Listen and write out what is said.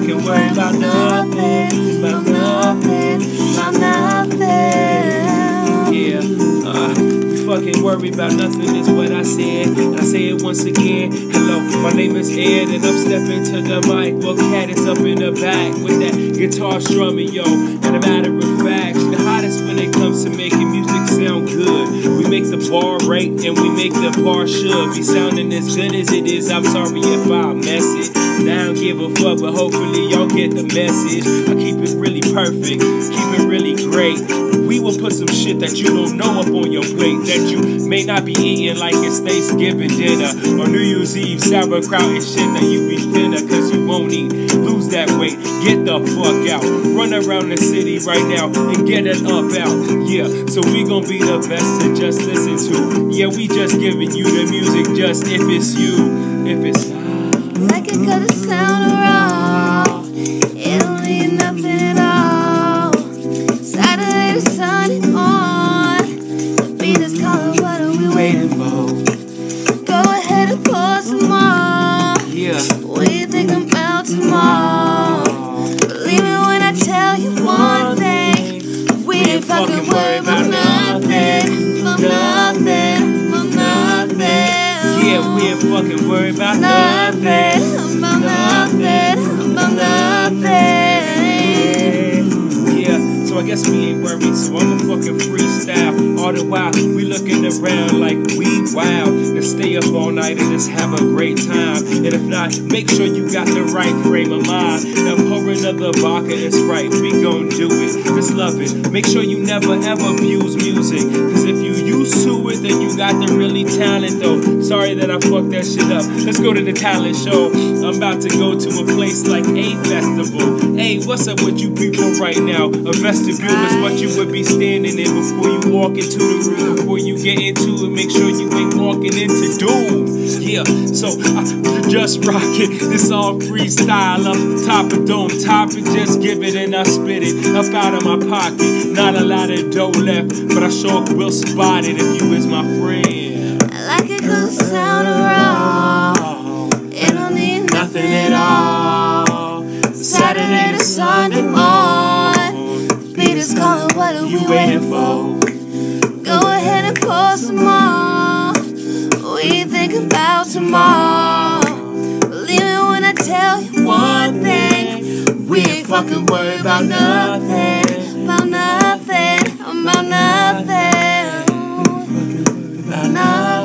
fucking worried about nothing. Fucking worry about nothing is what I said. And I say it once again. Hello, my name is Ed, and I'm stepping to the mic. Well, Cat is up in the back with that guitar strumming, yo. And a matter of fact, the hottest when it comes to making music sound good. We make the bar right, and we make the bar should be sounding as good as it is. I'm sorry if I mess it. Now I don't give a fuck, but hopefully y'all get the message. I keep it really perfect, keep it really great. Will put some shit that you don't know up on your plate that you may not be eating like it's Thanksgiving dinner or New Year's Eve sauerkraut and shit that you be thinner cause you won't eat. Lose that weight, get the fuck out. Run around the city right now and get it up out. Yeah, so we gon' be the best to just listen to. Yeah, we just giving you the music just if it's you, if it's. Like it cause it sound Go ahead and some more. Yeah. We think about tomorrow. Believe me when I tell you one thing. We ain't fucking worried about nothing. About nothing. About nothing. Yeah, we ain't fucking worried about nothing. Nothing. About nothing. About nothing. Yeah, so I guess we ain't worried, so I'ma fucking while, we looking around like we wild. And stay up all night and just have a great time. And if not, make sure you got the right frame of mind. Now pour another vodka and Sprite, we gon' do it. Just love it. Make sure you never ever abuse music. Cause if you used to it, then you got the really talent though. Sorry that I fucked that shit up. Let's go to the talent show. I'm about to go to a place like a festival. Hey, what's up with you people right now? A vestibule is what you would be standing in before you walk into the room. Before you get into it, make sure you ain't walking into doom. Yeah, so I just rock it. This all freestyle up the top of dome. Top it, just give it and I spit it up out of my pocket. Not a lot of dough left, but I sure will spot it if you is my friend. I like it cause it sound raw. It don't need nothing at all. Saturday to Sunday morning. Beat is calling, what are we You waiting waiting for? about tomorrow. We think about tomorrow. Believe me when I tell you one thing. We ain't fucking worried about nothing. About nothing. About nothing. About nothing.